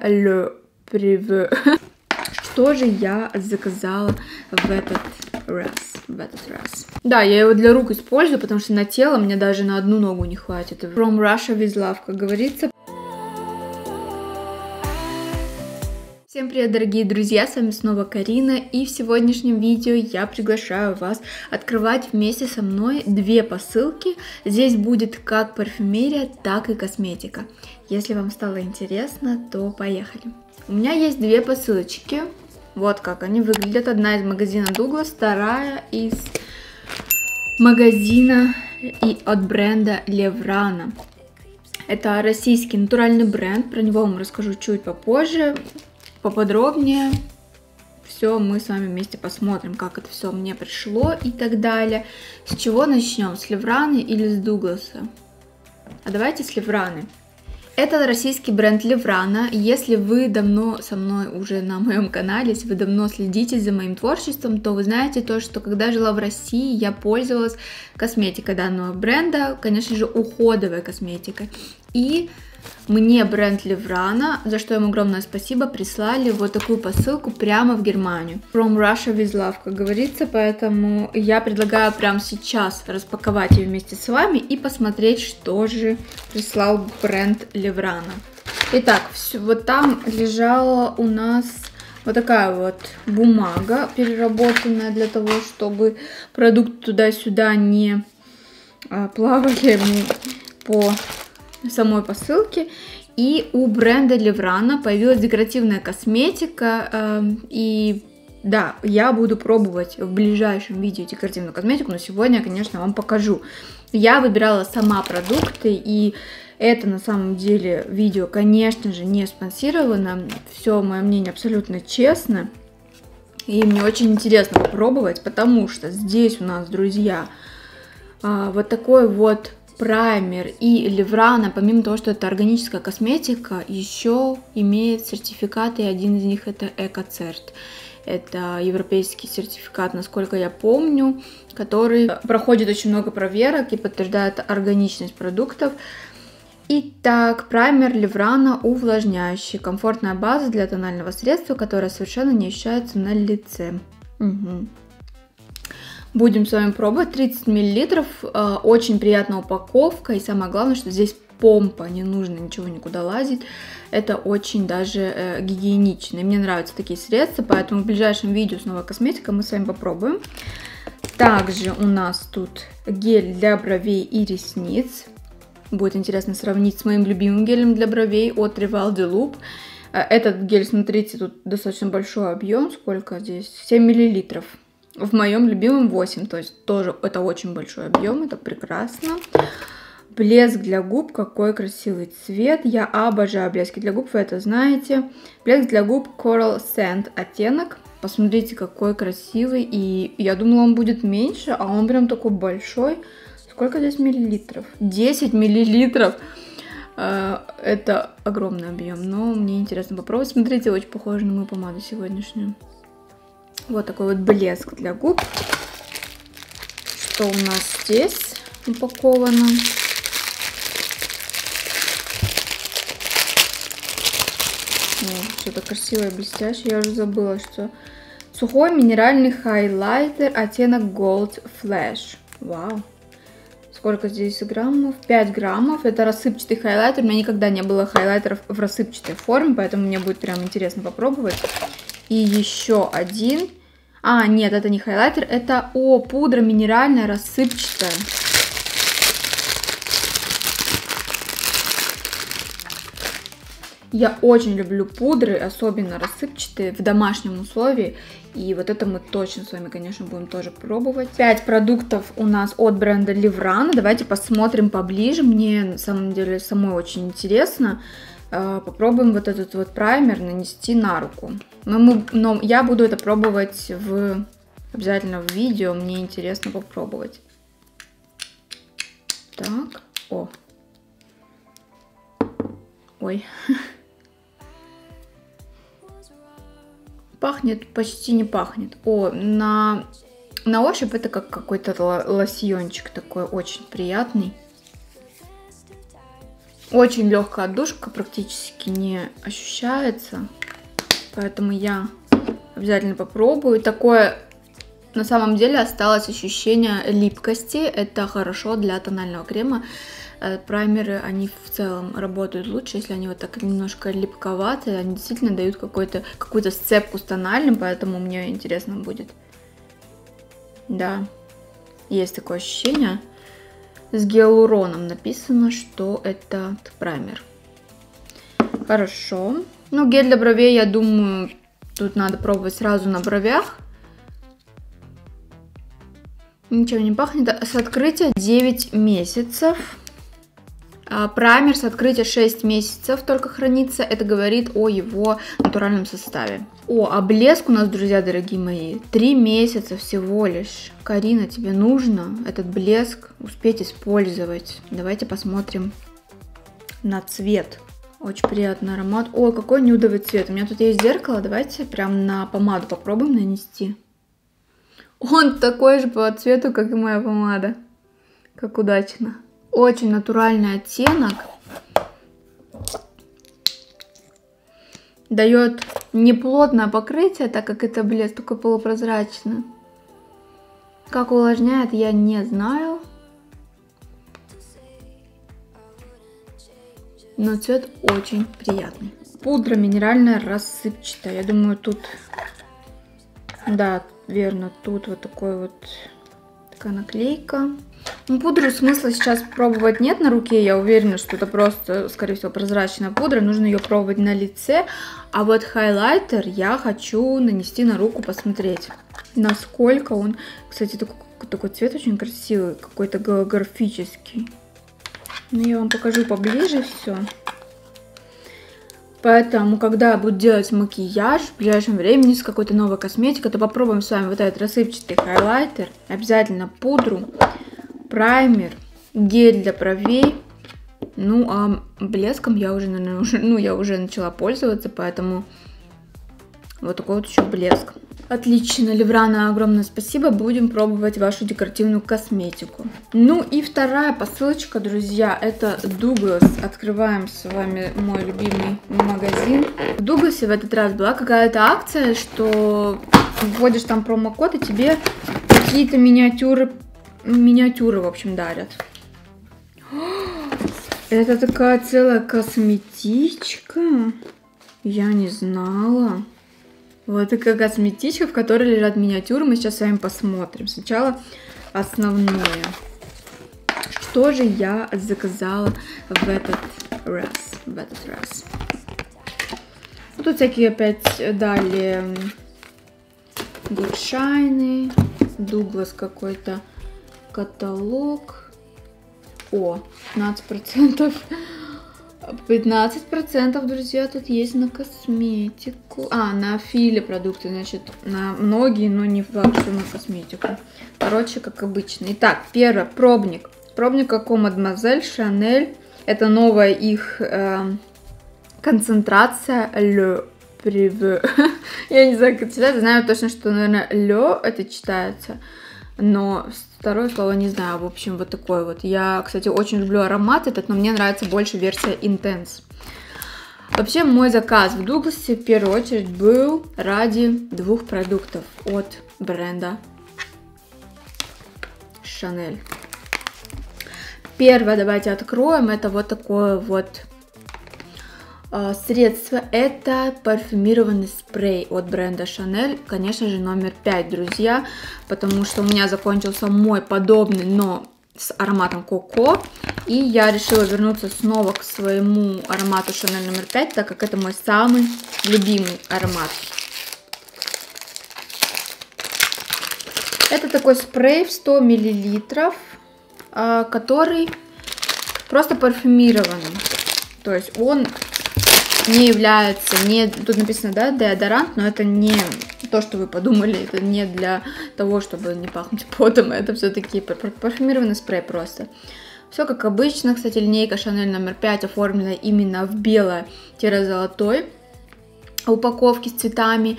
Le Privé. Что же я заказала в этот раз? В этот раз. Да, я его для рук использую, потому что на тело мне даже на одну ногу не хватит. From Russia with love, как говорится. Всем привет, дорогие друзья, с вами снова Карина, и в сегодняшнем видео я приглашаю вас открывать вместе со мной две посылки. Здесь будет как парфюмерия, так и косметика. Если вам стало интересно, то поехали. У меня есть две посылочки, вот как они выглядят. Одна из магазина Douglas, вторая из магазина и от бренда Леврана. Это российский натуральный бренд, про него вам расскажу чуть попозже поподробнее все мы с вами вместе посмотрим, как это все мне пришло и так далее. С чего начнем? С Левраны или с Дугласа? А давайте с Левраны. Это российский бренд Леврана. Если вы давно со мной уже на моем канале, если вы давно следите за моим творчеством, то вы знаете то, что когда жила в России, я пользовалась косметикой данного бренда, конечно же, уходовой косметикой. И мне бренд Леврана, за что им огромное спасибо, прислали вот такую посылку прямо в Германию. From Russia with love, как говорится, поэтому я предлагаю прямо сейчас распаковать ее вместе с вами и посмотреть, что же прислал бренд Леврана. Итак, все, вот там лежала у нас вот такая вот бумага, переработанная для того, чтобы продукт туда-сюда не а, плавали по самой посылки. И у бренда Леврана появилась декоративная косметика. Э, и да, я буду пробовать в ближайшем видео декоративную косметику, но сегодня я, конечно, вам покажу. Я выбирала сама продукты, и это на самом деле видео, конечно же, не спонсировано. Все мое мнение абсолютно честно. И мне очень интересно попробовать, потому что здесь у нас, друзья, а, вот такой вот праймер и Леврана, помимо того, что это органическая косметика, еще имеет сертификаты, и один из них это Экоцерт. Это европейский сертификат, насколько я помню, который проходит очень много проверок и подтверждает органичность продуктов. Итак, праймер Леврана увлажняющий. Комфортная база для тонального средства, которое совершенно не ощущается на лице. Угу. Будем с вами пробовать 30 мл. Э, очень приятная упаковка. И самое главное, что здесь помпа, не нужно ничего никуда лазить. Это очень даже э, гигиенично. И мне нравятся такие средства, поэтому в ближайшем видео снова косметика мы с вами попробуем. Также у нас тут гель для бровей и ресниц. Будет интересно сравнить с моим любимым гелем для бровей от Rival de Loop. Э, этот гель, смотрите, тут достаточно большой объем. Сколько здесь? 7 миллилитров. В моем любимом 8, то есть тоже это очень большой объем, это прекрасно. Блеск для губ, какой красивый цвет. Я обожаю блески для губ, вы это знаете. Блеск для губ Coral Sand оттенок. Посмотрите, какой красивый. И я думала, он будет меньше, а он прям такой большой. Сколько здесь миллилитров? 10 миллилитров. Э, это огромный объем, но мне интересно попробовать. Смотрите, очень похоже на мою помаду сегодняшнюю. Вот такой вот блеск для губ. Что у нас здесь упаковано? Что-то красивое, блестящее. Я уже забыла, что... Сухой минеральный хайлайтер оттенок Gold Flash. Вау. Сколько здесь граммов? 5 граммов. Это рассыпчатый хайлайтер. У меня никогда не было хайлайтеров в рассыпчатой форме, поэтому мне будет прям интересно попробовать. И еще один. А, нет, это не хайлайтер, это, о, пудра минеральная, рассыпчатая. Я очень люблю пудры, особенно рассыпчатые, в домашнем условии. И вот это мы точно с вами, конечно, будем тоже пробовать. 5 продуктов у нас от бренда Livran. Давайте посмотрим поближе. Мне, на самом деле, самой очень интересно. Попробуем вот этот вот праймер нанести на руку. Но, мы, но я буду это пробовать в, обязательно в видео, мне интересно попробовать. Так, о. Ой. Пахнет, почти не пахнет. О, на, на ощупь это как какой-то лосьончик такой, очень приятный. Очень легкая отдушка, практически не ощущается. Поэтому я обязательно попробую. Такое на самом деле осталось ощущение липкости. Это хорошо для тонального крема. Э, праймеры, они в целом работают лучше, если они вот так немножко липковатые. Они действительно дают какую-то какую сцепку с тональным, поэтому мне интересно будет. Да, есть такое ощущение. С гиалуроном написано, что это праймер. Хорошо. Ну, гель для бровей, я думаю, тут надо пробовать сразу на бровях. Ничего не пахнет. С открытия 9 месяцев. А, праймер с открытия 6 месяцев только хранится. Это говорит о его натуральном составе. О, а блеск у нас, друзья дорогие мои, 3 месяца всего лишь. Карина, тебе нужно этот блеск успеть использовать. Давайте посмотрим на цвет. Очень приятный аромат. Ой, какой нюдовый цвет. У меня тут есть зеркало. Давайте прям на помаду попробуем нанести. Он такой же по цвету, как и моя помада. Как удачно. Очень натуральный оттенок. Дает неплотное покрытие, так как это блеск только полупрозрачно. Как увлажняет, я не знаю. Но цвет очень приятный. Пудра минеральная рассыпчатая. Я думаю, тут... Да, верно, тут вот такой вот такая наклейка. Ну, пудру смысла сейчас пробовать нет на руке, я уверена, что это просто, скорее всего, прозрачная пудра, нужно ее пробовать на лице. А вот хайлайтер я хочу нанести на руку, посмотреть, насколько он... Кстати, такой, такой цвет очень красивый, какой-то голографический. Ну, я вам покажу поближе все. Поэтому, когда буду делать макияж в ближайшем времени с какой-то новой косметикой, то попробуем с вами вот этот рассыпчатый хайлайтер, обязательно пудру, праймер, гель для бровей. Ну, а блеском я уже, наверное, уже, ну, я уже начала пользоваться, поэтому вот такой вот еще блеск. Отлично, Леврана, огромное спасибо. Будем пробовать вашу декоративную косметику. Ну и вторая посылочка, друзья, это Дуглас. Открываем с вами мой любимый магазин. В Дугласе в этот раз была какая-то акция, что вводишь там промокод и тебе какие-то миниатюры, миниатюры, в общем, дарят. Это такая целая косметичка. Я не знала. Вот такая косметичка, в которой лежат миниатюры. Мы сейчас с вами посмотрим. Сначала основное. Что же я заказала в этот раз? В этот раз. Ну, тут всякие опять дали гудшайны. Дуглас какой-то каталог. О, 15%. 15%, друзья, тут есть на косметику. А, на филе продукты, значит, на многие, но не факт, что на косметику. Короче, как обычно. Итак, первое, пробник. Пробник какой Мадемуазель Шанель. Это новая их э, концентрация Le Privé. Я не знаю, как читать. Знаю точно, что, наверное, Le это читается. Но Второе слово не знаю, в общем, вот такой вот. Я, кстати, очень люблю аромат этот, но мне нравится больше версия Intense. Вообще, мой заказ в Дугласе в первую очередь был ради двух продуктов от бренда Chanel. Первое, давайте откроем, это вот такое вот средство это парфюмированный спрей от бренда Chanel, конечно же номер 5, друзья, потому что у меня закончился мой подобный, но с ароматом Коко, и я решила вернуться снова к своему аромату Chanel номер 5, так как это мой самый любимый аромат. Это такой спрей в 100 миллилитров, а, который просто парфюмированный. То есть он не является, не, тут написано, да, деодорант, но это не то, что вы подумали, это не для того, чтобы не пахнуть потом, это все-таки парфюмированный спрей просто. Все как обычно, кстати, линейка Chanel номер 5 оформлена именно в бело-золотой упаковке с цветами,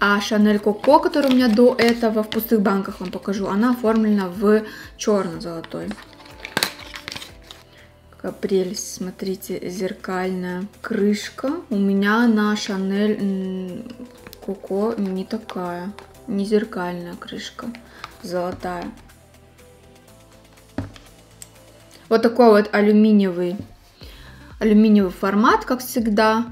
а Chanel Coco, который у меня до этого в пустых банках вам покажу, она оформлена в черно-золотой. Капрельс, смотрите, зеркальная крышка. У меня на Шанель Коко не такая, не зеркальная крышка, золотая. Вот такой вот алюминиевый, алюминиевый формат, как всегда.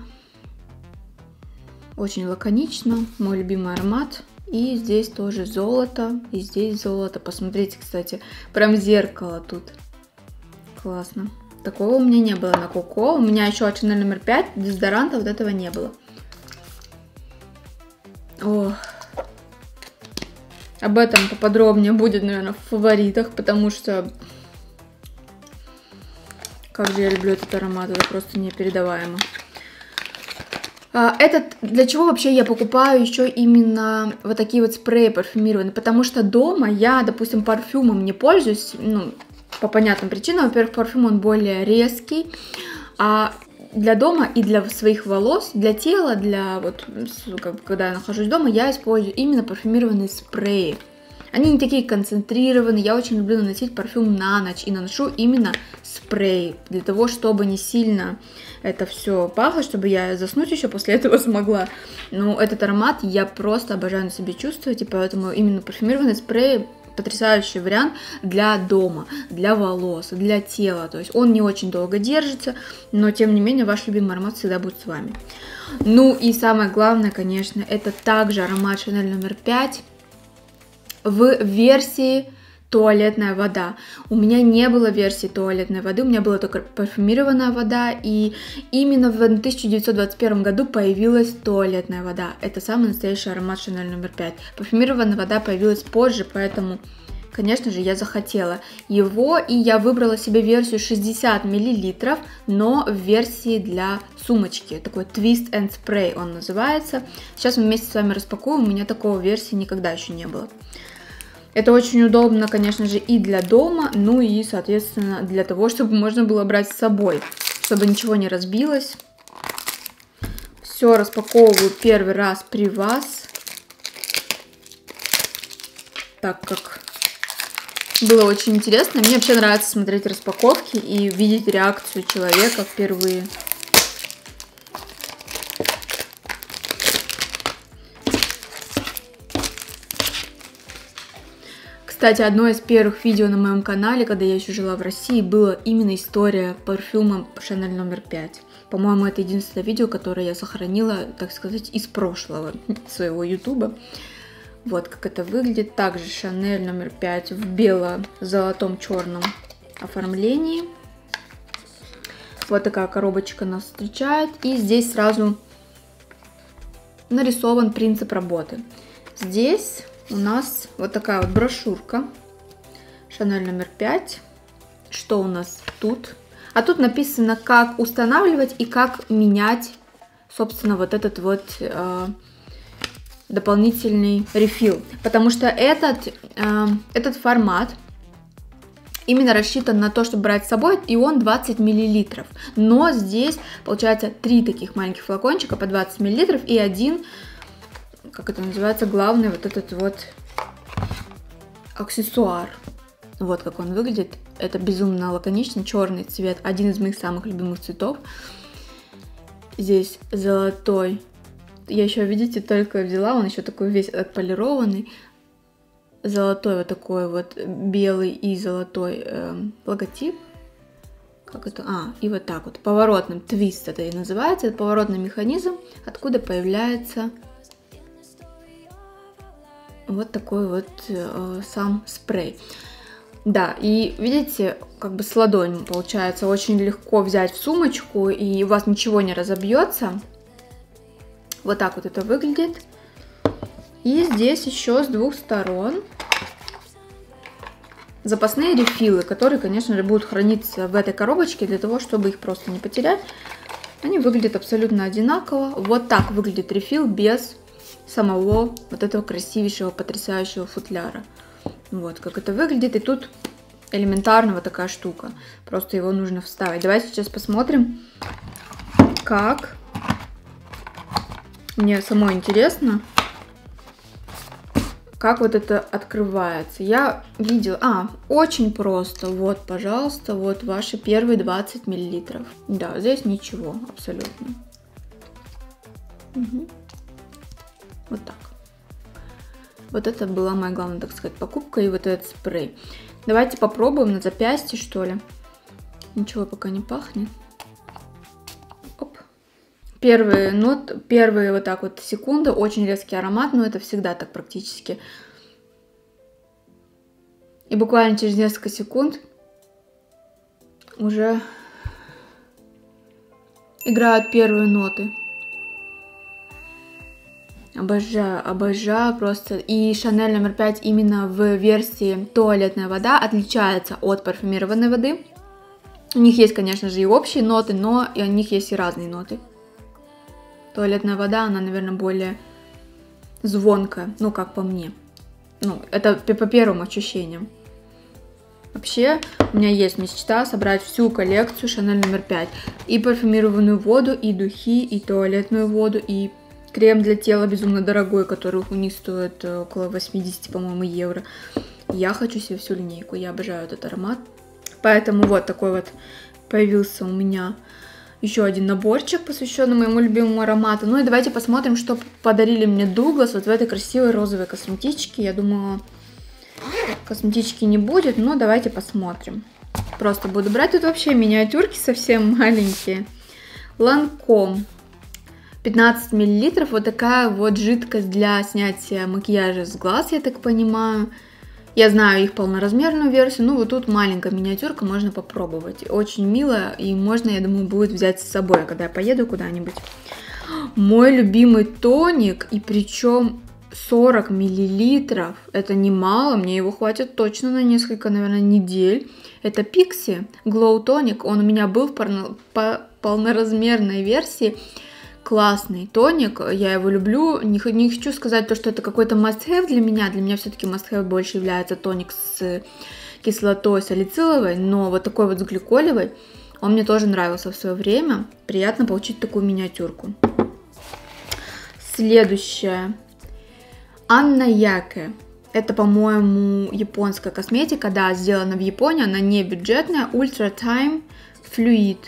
Очень лаконично, мой любимый аромат. И здесь тоже золото, и здесь золото. Посмотрите, кстати, прям зеркало тут. Классно. Такого у меня не было на Коко. У меня еще от номер 5 дезодоранта вот этого не было. О, об этом поподробнее будет, наверное, в фаворитах, потому что как же я люблю этот аромат, это просто непередаваемо. А, этот, для чего вообще я покупаю еще именно вот такие вот спреи парфюмированные? Потому что дома я, допустим, парфюмом не пользуюсь, ну, по понятным причинам. Во-первых, парфюм он более резкий, а для дома и для своих волос, для тела, для вот, когда я нахожусь дома, я использую именно парфюмированные спреи. Они не такие концентрированные, я очень люблю наносить парфюм на ночь и наношу именно спрей, для того, чтобы не сильно это все пахло, чтобы я заснуть еще после этого смогла. Но этот аромат я просто обожаю на себе чувствовать, и поэтому именно парфюмированный спрей потрясающий вариант для дома, для волос, для тела. То есть он не очень долго держится, но тем не менее ваш любимый аромат всегда будет с вами. Ну и самое главное, конечно, это также аромат Chanel номер 5 в версии туалетная вода. У меня не было версии туалетной воды, у меня была только парфюмированная вода, и именно в 1921 году появилась туалетная вода. Это самый настоящий аромат Chanel номер 5. Парфюмированная вода появилась позже, поэтому, конечно же, я захотела его, и я выбрала себе версию 60 мл, но в версии для сумочки. Такой Twist and Spray он называется. Сейчас мы вместе с вами распакуем, у меня такого версии никогда еще не было. Это очень удобно, конечно же, и для дома, ну и, соответственно, для того, чтобы можно было брать с собой, чтобы ничего не разбилось. Все распаковываю первый раз при вас, так как было очень интересно. Мне вообще нравится смотреть распаковки и видеть реакцию человека впервые. Кстати, одно из первых видео на моем канале, когда я еще жила в России, было именно история парфюма Шанель номер 5. По-моему, это единственное видео, которое я сохранила, так сказать, из прошлого своего ютуба. Вот как это выглядит. Также Шанель номер 5 в бело-золотом черном оформлении. Вот такая коробочка нас встречает. И здесь сразу нарисован принцип работы. Здесь у нас вот такая вот брошюрка. Шанель номер 5. Что у нас тут? А тут написано, как устанавливать и как менять, собственно, вот этот вот э, дополнительный рефил. Потому что этот, э, этот формат именно рассчитан на то, чтобы брать с собой, и он 20 миллилитров. Но здесь, получается, три таких маленьких флакончика по 20 миллилитров и один как это называется, главный вот этот вот аксессуар. Вот как он выглядит. Это безумно лаконичный черный цвет, один из моих самых любимых цветов. Здесь золотой. Я еще, видите, только взяла, он еще такой весь отполированный. Золотой вот такой вот белый и золотой э, логотип. Как это? А, и вот так вот. Поворотным твист это и называется. Это поворотный механизм, откуда появляется вот такой вот э, сам спрей. Да, и видите, как бы с ладонью получается очень легко взять в сумочку, и у вас ничего не разобьется. Вот так вот это выглядит. И здесь еще с двух сторон запасные рефилы, которые, конечно же, будут храниться в этой коробочке для того, чтобы их просто не потерять. Они выглядят абсолютно одинаково. Вот так выглядит рефил без самого вот этого красивейшего, потрясающего футляра. Вот как это выглядит. И тут элементарно вот такая штука. Просто его нужно вставить. Давайте сейчас посмотрим, как. Мне самой интересно, как вот это открывается. Я видела... А, очень просто. Вот, пожалуйста, вот ваши первые 20 миллилитров. Да, здесь ничего абсолютно. Угу. Вот так. Вот это была моя главная, так сказать, покупка и вот этот спрей. Давайте попробуем на запястье, что ли. Ничего пока не пахнет. Оп. Первые, нот, первые вот так вот секунды, очень резкий аромат, но это всегда так практически. И буквально через несколько секунд уже играют первые ноты. Обожаю, обожаю просто. И Шанель номер 5 именно в версии туалетная вода отличается от парфюмированной воды. У них есть, конечно же, и общие ноты, но и у них есть и разные ноты. Туалетная вода, она, наверное, более звонкая, ну, как по мне. Ну, это по первым ощущениям. Вообще, у меня есть мечта собрать всю коллекцию Шанель номер 5. И парфюмированную воду, и духи, и туалетную воду, и Крем для тела безумно дорогой, который у них стоит э, около 80, по-моему, евро. Я хочу себе всю линейку, я обожаю этот аромат. Поэтому вот такой вот появился у меня еще один наборчик, посвященный моему любимому аромату. Ну и давайте посмотрим, что подарили мне Дуглас вот в этой красивой розовой косметичке. Я думаю, косметички не будет, но давайте посмотрим. Просто буду брать. Тут вообще миниатюрки совсем маленькие. Ланком 15 миллилитров. Вот такая вот жидкость для снятия макияжа с глаз, я так понимаю. Я знаю их полноразмерную версию, ну вот тут маленькая миниатюрка, можно попробовать. Очень мило, и можно, я думаю, будет взять с собой, когда я поеду куда-нибудь. Мой любимый тоник, и причем 40 миллилитров. Это немало, мне его хватит точно на несколько, наверное, недель. Это Pixi Glow Tonic, он у меня был в полноразмерной версии классный тоник, я его люблю. Не, не хочу сказать то, что это какой-то must-have для меня. Для меня все-таки must-have больше является тоник с кислотой салициловой, но вот такой вот с гликолевой, он мне тоже нравился в свое время. Приятно получить такую миниатюрку. Следующая. Анна Яке. Это, по-моему, японская косметика, да, сделана в Японии, она не бюджетная. Ultra Time Fluid.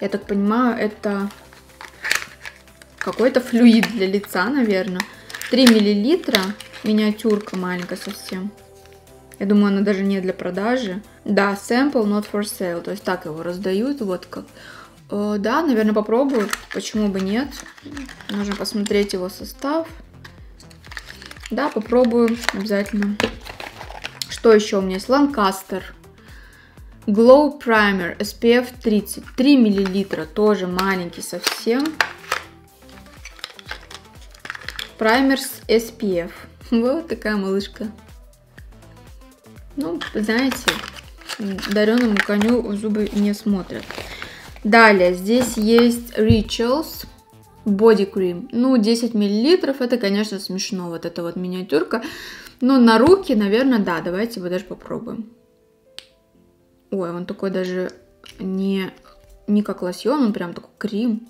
Я так понимаю, это какой-то флюид для лица, наверное. 3 миллилитра, миниатюрка маленькая совсем. Я думаю, она даже не для продажи. Да, sample not for sale, то есть так его раздают, вот как. Э, да, наверное, попробую, почему бы нет. Нужно посмотреть его состав. Да, попробую обязательно. Что еще у меня есть? Lancaster. Glow Primer SPF 30. 3 миллилитра, тоже маленький совсем. Праймер с SPF. Вот такая малышка. Ну, знаете, дареному коню зубы не смотрят. Далее, здесь есть Rituals Body Cream. Ну, 10 миллилитров, это, конечно, смешно, вот эта вот миниатюрка. Но на руки, наверное, да, давайте его даже попробуем. Ой, он такой даже не, не как лосьон, он прям такой крем.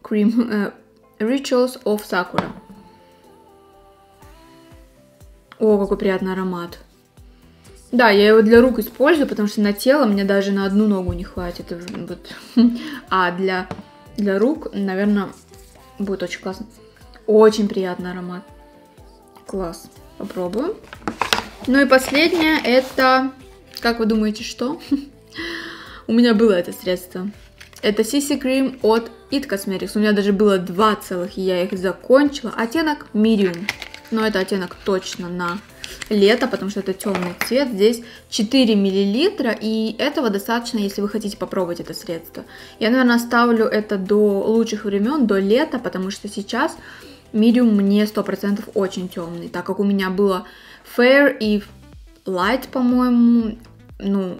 Крем. Э, Rituals of Sakura. О, какой приятный аромат. Да, я его для рук использую, потому что на тело мне даже на одну ногу не хватит. Вот. А для, для рук, наверное, будет очень классно. Очень приятный аромат. Класс. Попробуем. Ну и последнее, это... Как вы думаете, что? У меня было это средство. Это CC Cream от It Cosmetics. У меня даже было два целых, и я их закончила. Оттенок Medium но это оттенок точно на лето, потому что это темный цвет. Здесь 4 миллилитра, и этого достаточно, если вы хотите попробовать это средство. Я, наверное, оставлю это до лучших времен, до лета, потому что сейчас medium мне 100% очень темный, так как у меня было fair и light, по-моему, ну,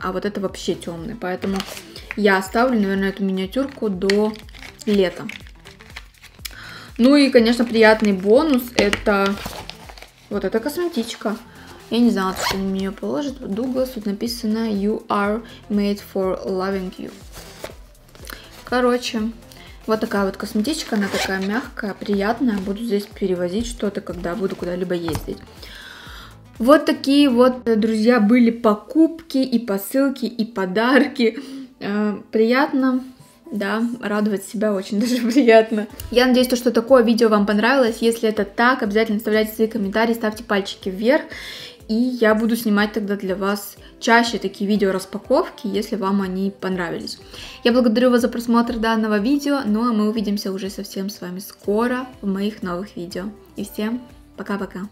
а вот это вообще темный, поэтому я оставлю, наверное, эту миниатюрку до лета. Ну и, конечно, приятный бонус это вот эта косметичка. Я не знала, что они мне положат. Дуглас, тут написано You are made for loving you. Короче, Вот такая вот косметичка, она такая мягкая, приятная. Буду здесь перевозить что-то, когда буду куда-либо ездить. Вот такие вот, друзья, были покупки и посылки, и подарки. Э, приятно, да, радовать себя очень даже приятно. Я надеюсь, что такое видео вам понравилось. Если это так, обязательно оставляйте свои комментарии, ставьте пальчики вверх. И я буду снимать тогда для вас чаще такие видео распаковки, если вам они понравились. Я благодарю вас за просмотр данного видео, ну а мы увидимся уже совсем с вами скоро в моих новых видео. И всем пока-пока!